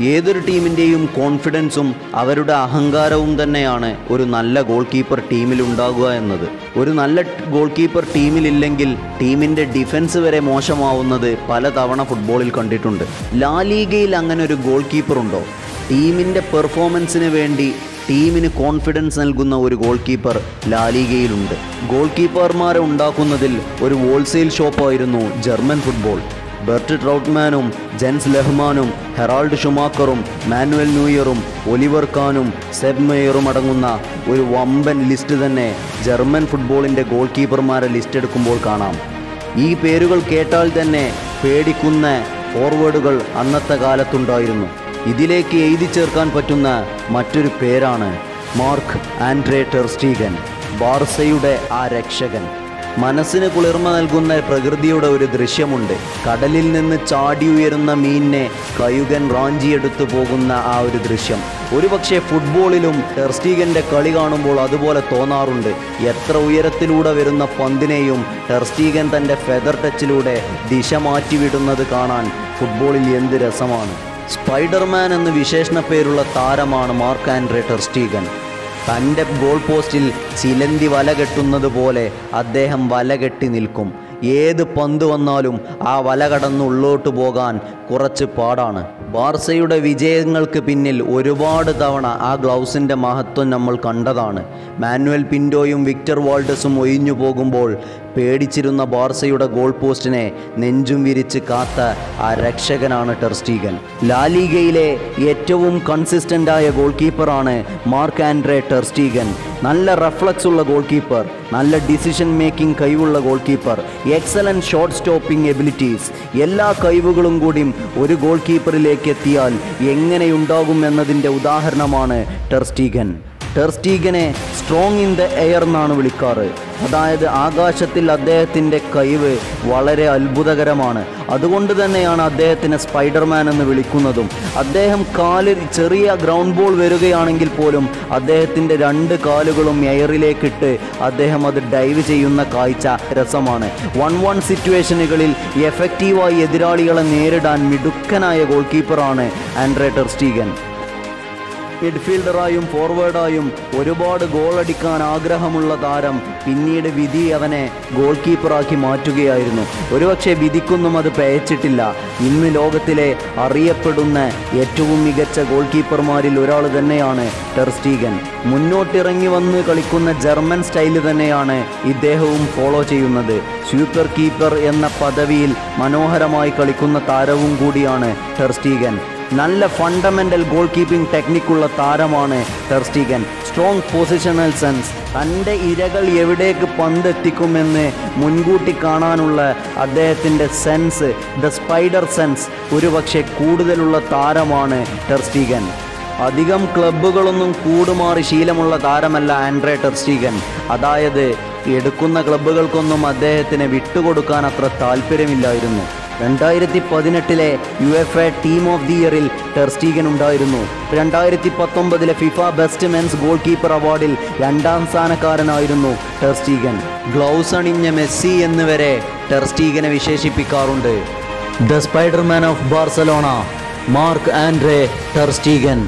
ഏതൊരു ടീമിന്റെയും കോൺഫിഡൻസും അവരുടെ അഹങ്കാരവും തന്നെയാണ് ഒരു നല്ല ഗോൾ കീപ്പർ ടീമിലുണ്ടാകുക എന്നത്. ഒരു നല്ല ഗോൾ കീപ്പർ ടീമിലില്ലെങ്കിൽ ടീമിന്റെ ഡിഫൻസ് വരെ മോശമാവുന്നത് പലതവണ ഫുട്ബോളിൽ കണ്ടിട്ടുണ്ട്. ലാ ലീഗയിൽ അങ്ങനെ ഒരു ഗോൾ കീപ്പർ ഉണ്ടോ? ടീമിന്റെ പെർഫോമൻസിന് വേണ്ടി ടീമിന് കോൺഫിഡൻസ് നൽകുന്ന ഒരു ഗോൾ കീപ്പർ ലാലിഗയിലുണ്ട് ഗോൾ കീപ്പർമാരെ ഉണ്ടാക്കുന്നതിൽ ഒരു ഹോൾസെയിൽ ഷോപ്പായിരുന്നു ജർമ്മൻ ഫുട്ബോൾ. ബെർട്ട് ട്രൗട്ട്മാനും ജെൻസ് ലെഹ്മാനും ഹെറാൾഡ് ഷുമാക്കറും മാനുവൽ ന്യൂയറും ഒലിവർ കാനും സെബ് മേയറും അടങ്ങുന്ന ഒരു വമ്പൻ ലിസ്റ്റ് തന്നെ ജർമ്മൻ ഫുട്ബോളിന്റെ ഗോൾ കീപ്പർമാരെ ലിസ്റ്റ് എടുക്കുമ്പോൾ കാണാം. ഈ പേരുകൾ കേട്ടാൽ തന്നെ പേടിക്കുന്ന ഫോർവേഡുകൾ അന്നത്തെ കാലത്തുണ്ടായിരുന്നു. ഇതിലേക്ക് എഴുതി ചേർക്കാൻ പറ്റുന്ന മറ്റൊരു പേരാണ് മാർക്ക് ആൻഡ്രേ ടെർസ്റ്റീഗൻ ബാർസയുടെ ആ രക്ഷകൻ. മനസ്സിന് കുളിർമ നൽകുന്ന പ്രകൃതിയുടെ ഒരു ദൃശ്യമുണ്ട്. കടലിൽ നിന്ന് ചാടി ഉയരുന്ന മീനിനെ കയുകൻ റാഞ്ചിയെടുത്തു പോകുന്ന ആ ഒരു ദൃശ്യം. ഒരുപക്ഷെ ഫുട്ബോളിലും ടെർസ്റ്റീഗന്റെ കളി കാണുമ്പോൾ അതുപോലെ തോന്നാറുണ്ട്. എത്ര ഉയരത്തിലൂടെ വരുന്ന പന്തിനെയും ടെർസ്റ്റീഗൻ തന്റെ ഫെദർ ടച്ചിലൂടെ ദിശ മാറ്റിവിടുന്നത് കാണാൻ ഫുട്ബോളിൽ എന്ത് രസമാണ്. സ്പൈഡർമാൻ എന്ന് വിശേഷണ പേരുള്ള താരമാണ് മാർക്ക് ആൻഡ്രേ ടെർസ്റ്റീഗൻ തന്റെ ഗോൾ പോസ്റ്റിൽ ചിലന്തി വല കെട്ടുന്നത് പോലെ അദ്ദേഹം വല കെട്ടി നിൽക്കും. ഏത് പന്ത് വന്നാലും ആ വല കടന്ന് ഉള്ളോട്ട് പോകാൻ കുറച്ച് പാടാണ്. ബാർസയുടെ വിജയങ്ങൾക്ക് പിന്നിൽ ഒരുപാട് തവണ ആ ഗ്ലൗസിന്റെ മഹത്വം നമ്മൾ കണ്ടതാണ്. മാനുവൽ പിൻഡോയും വിക്ടർ വാൾഡസും ഒഴിഞ്ഞു പോകുമ്പോൾ പേടിച്ചിരുന്ന ബോർസയുടെ ഗോൾ പോസ്റ്റിനെ നെഞ്ചും വിരിച്ച് കാത്ത ആ രക്ഷകനാണ് ടെർസ്റ്റീഗൻ ലാലിഗയിലെ ഏറ്റവും കൺസിസ്റ്റന്റായ ഗോൾ കീപ്പറാണ് മാർക്ക് ആൻഡ്രേ ടെർസ്റ്റീഗൻ നല്ല റെഫ്ലക്സ് ഉള്ള ഗോൾ കീപ്പർ നല്ല ഡിസിഷൻ മേക്കിംഗ് കഴിവുള്ള goalkeeper excellent shot stopping abilities എല്ലാ കഴിവുകളും കൂടിയും ഒരു ഗോൾ കീപ്പറിലേക്ക് എത്തിയാൽ എങ്ങനെയുണ്ടാകും എന്നതിന്റെ ഉദാഹരണമാണ് ടെർസ്റ്റീഗൻ ടെർസ്റ്റീഗനെ സ്ട്രോങ് ഇൻ ദ എയർ എന്നാണ് വിളിക്കാറ്. അതായത് ആകാശത്തിൽ അദ്ദേഹത്തിന്റെ കഴിവ് വളരെ അത്ഭുതകരമാണ്. അതുകൊണ്ട് തന്നെയാണ് അദ്ദേഹത്തിനെ സ്പൈഡർമാൻ എന്ന് വിളിക്കുന്നതും. അദ്ദേഹം കാലിൽ ചെറിയ ഗ്രൗണ്ട് ബോൾ വരികയാണെങ്കിൽ പോലും അദ്ദേഹത്തിന്റെ രണ്ട് കാലുകളും എയറിലേക്കിട്ട് അദ്ദേഹം അത് ഡൈവ് ചെയ്യുന്ന കാഴ്ച രസമാണ്. വൺ വൺ സിറ്റുവേഷനുകളിൽ എഫക്റ്റീവായി എതിരാളികളെ നേരിടാൻ മിടുക്കനായ ഗോൾ കീപ്പറാണ് ആൻഡ്രേ ടെർസ്റ്റീഗൻ. മിഡ്ഫീൽഡറായും ഫോർവേഡായും ഒരുപാട് ഗോൾ അടിക്കാൻ ആഗ്രഹമുള്ള താരം പിന്നീട് വിധി അവനെ ഗോൾ കീപ്പറാക്കി മാറ്റുകയായിരുന്നു. ഒരുപക്ഷെ വിധിക്കൊന്നും അത് പേയച്ചിട്ടില്ല ഇന്ന് ലോകത്തിലെ അറിയപ്പെടുന്ന ഏറ്റവും മികച്ച ഗോൾ കീപ്പർമാരിൽ ഒരാൾ തന്നെയാണ് ടെർസ്റ്റീഗൻ മുന്നോട്ടിറങ്ങി വന്ന് കളിക്കുന്ന ജർമ്മൻ സ്റ്റൈൽ തന്നെയാണ് ഇദ്ദേഹവും ഫോളോ ചെയ്യുന്നത്. സൂപ്പർ കീപ്പർ എന്ന പദവിയിൽ മനോഹരമായി കളിക്കുന്ന താരവും കൂടിയാണ് ടെർസ്റ്റീഗൻ നല്ല ഫണ്ടമെന്റൽ ഗോൾ കീപ്പിംഗ് ടെക്നിക്കുള്ള താരമാണ് ടെർസ്റ്റീഗൻ സ്ട്രോങ് പൊസിഷണൽ സെൻസ് തന്റെ ഇരകൾ എവിടേക്ക് പന്തെത്തിക്കുമെന്ന് മുൻകൂട്ടി കാണാനുള്ള അദ്ദേഹത്തിന്റെ സെൻസ് ദ സ്പൈഡർ സെൻസ് ഒരുപക്ഷെ കൂടുതലുള്ള താരമാണ് ടെർസ്റ്റീഗൻ അധികം ക്ലബ്ബുകളൊന്നും കൂടുമാറി ശീലമുള്ള താരമല്ല ആൻഡ്രേ ടെർസ്റ്റീഗൻ അതായത് എടുക്കുന്ന ക്ലബ്ബുകൾക്കൊന്നും അദ്ദേഹത്തിന് വിട്ടുകൊടുക്കാൻ അത്ര താല്പര്യമില്ലായിരുന്നു. രണ്ടായിരത്തി പതിനെട്ടിലെ U F A team of the ഇയറിൽ ടെർസ്റ്റീഗൻ ഉണ്ടായിരുന്നു രണ്ടായിരത്തി പത്തൊമ്പതിലെ FIFA best men's goal keeper അവാർഡിൽ രണ്ടാം സ്ഥാനക്കാരനായിരുന്നു ടെർസ്റ്റീഗൻ. ഗ്ലൗസ് അണിഞ്ഞ മെസ്സി എന്നിവരെ ടെർസ്റ്റീഗനെ വിശേഷിപ്പിക്കാറുണ്ട്. The Spiderman of Barcelona Marc Andre ter Stegen.